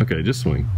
Okay, just swing.